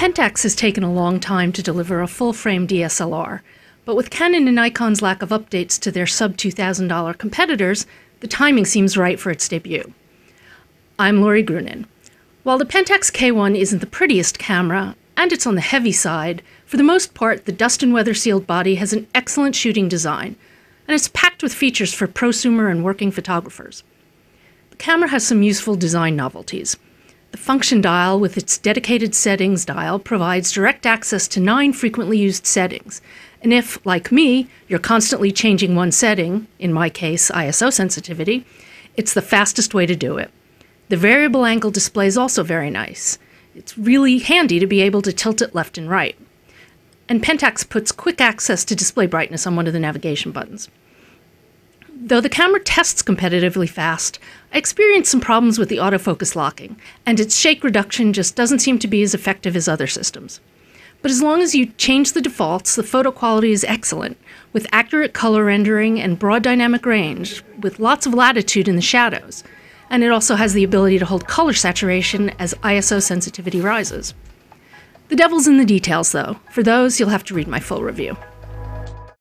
Pentax has taken a long time to deliver a full frame DSLR, but with Canon and Nikon's lack of updates to their sub $2,000 competitors, the timing seems right for its debut. I'm Lori Grunin. While the Pentax K1 isn't the prettiest camera, and it's on the heavy side, for the most part, the dust and weather sealed body has an excellent shooting design, and it's packed with features for prosumer and working photographers. The camera has some useful design novelties. The function dial with its dedicated settings dial provides direct access to nine frequently used settings. And if, like me, you're constantly changing one setting, in my case, ISO sensitivity, it's the fastest way to do it. The variable angle display is also very nice. It's really handy to be able to tilt it left and right. And Pentax puts quick access to display brightness on one of the navigation buttons. Though the camera tests competitively fast, I experienced some problems with the autofocus locking, and its shake reduction just doesn't seem to be as effective as other systems. But as long as you change the defaults, the photo quality is excellent, with accurate color rendering and broad dynamic range, with lots of latitude in the shadows. And it also has the ability to hold color saturation as ISO sensitivity rises. The devil's in the details, though. For those, you'll have to read my full review.